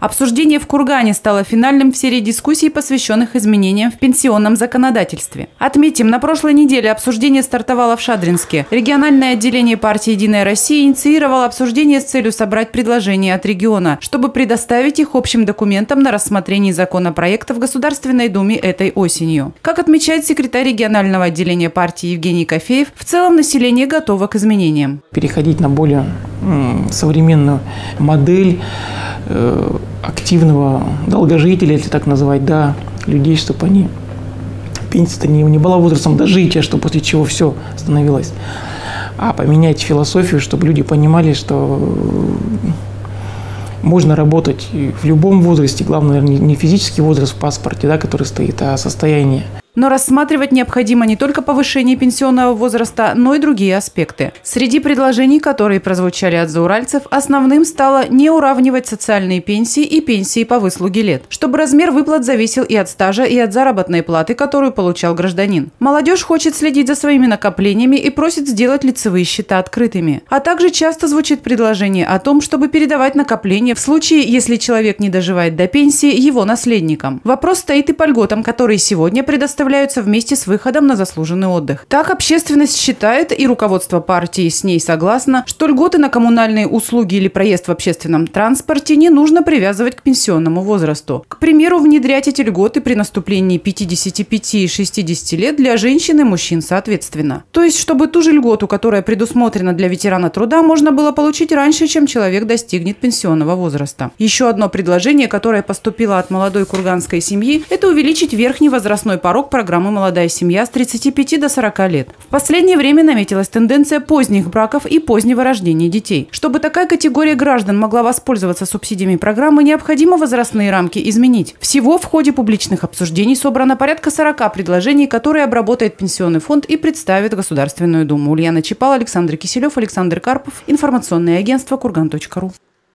Обсуждение в Кургане стало финальным в серии дискуссий, посвященных изменениям в пенсионном законодательстве. Отметим, на прошлой неделе обсуждение стартовало в Шадринске. Региональное отделение партии «Единая Россия» инициировало обсуждение с целью собрать предложения от региона, чтобы предоставить их общим документам на рассмотрение законопроекта в Государственной Думе этой осенью. Как отмечает секретарь регионального отделения партии Евгений Кофеев, в целом население готово к изменениям. Переходить на более современную модель э, активного долгожителя, если так называть, да, людей, чтобы они пенсия-то не, не была возрастом дожития, что после чего все становилось, а поменять философию, чтобы люди понимали, что можно работать в любом возрасте, главное не физический возраст в паспорте, да, который стоит, а состояние но рассматривать необходимо не только повышение пенсионного возраста, но и другие аспекты. Среди предложений, которые прозвучали от зауральцев, основным стало не уравнивать социальные пенсии и пенсии по выслуге лет, чтобы размер выплат зависел и от стажа, и от заработной платы, которую получал гражданин. Молодежь хочет следить за своими накоплениями и просит сделать лицевые счета открытыми. А также часто звучит предложение о том, чтобы передавать накопления в случае, если человек не доживает до пенсии, его наследникам. Вопрос стоит и по льготам, которые сегодня предоставляют предоставляются вместе с выходом на заслуженный отдых. Так общественность считает и руководство партии с ней согласно, что льготы на коммунальные услуги или проезд в общественном транспорте не нужно привязывать к пенсионному возрасту. К примеру, внедрять эти льготы при наступлении 55 и 60 лет для женщин и мужчин соответственно. То есть, чтобы ту же льготу, которая предусмотрена для ветерана труда, можно было получить раньше, чем человек достигнет пенсионного возраста. Еще одно предложение, которое поступило от молодой курганской семьи, это увеличить верхний возрастной порог программы «Молодая семья» с 35 до 40 лет. В последнее время наметилась тенденция поздних браков и позднего рождения детей. Чтобы такая категория граждан могла воспользоваться субсидиями программы, необходимо возрастные рамки изменить. Всего в ходе публичных обсуждений собрано порядка 40 предложений, которые обработает Пенсионный фонд и представит Государственную Думу. Ульяна Чепал, Александр Киселев, Александр Карпов. Информационное агентство Курган.ру.